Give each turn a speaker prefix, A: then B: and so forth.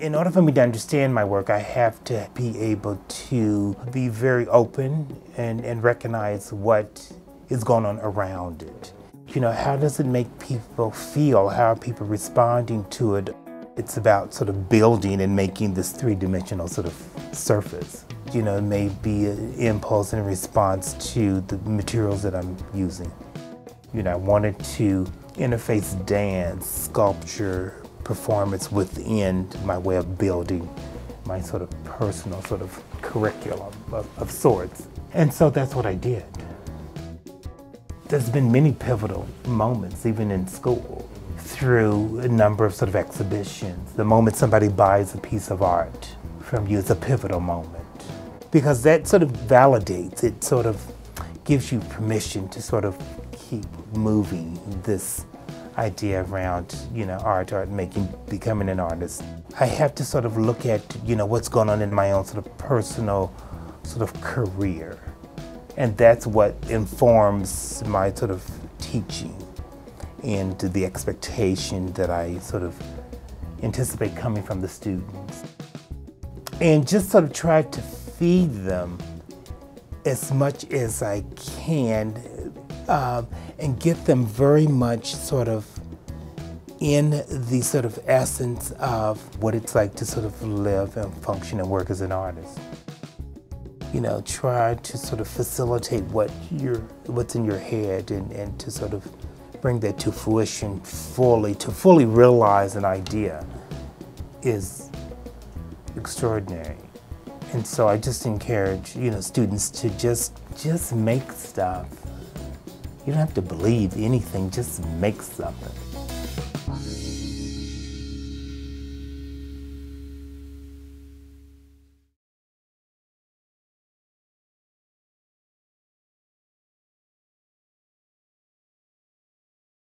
A: In order for me to understand my work, I have to be able to be very open and, and recognize what is going on around it. You know, how does it make people feel? How are people responding to it? It's about sort of building and making this three-dimensional sort of surface. You know, it may be an impulse and response to the materials that I'm using. You know, I wanted to interface dance, sculpture, performance within my way of building my sort of personal sort of curriculum of, of sorts. And so that's what I did. There's been many pivotal moments, even in school, through a number of sort of exhibitions. The moment somebody buys a piece of art from you is a pivotal moment because that sort of validates, it sort of gives you permission to sort of keep moving this idea around, you know, art, art making, becoming an artist. I have to sort of look at, you know, what's going on in my own sort of personal sort of career. And that's what informs my sort of teaching and the expectation that I sort of anticipate coming from the students. And just sort of try to feed them as much as I can um, and get them very much sort of in the sort of essence of what it's like to sort of live and function and work as an artist. You know, try to sort of facilitate what you're, what's in your head and, and to sort of bring that to fruition fully, to fully realize an idea is extraordinary. And so I just encourage, you know, students to just, just make stuff you don't have to believe anything, just make something.